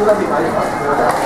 这个地方有吗？